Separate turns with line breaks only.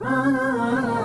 Ah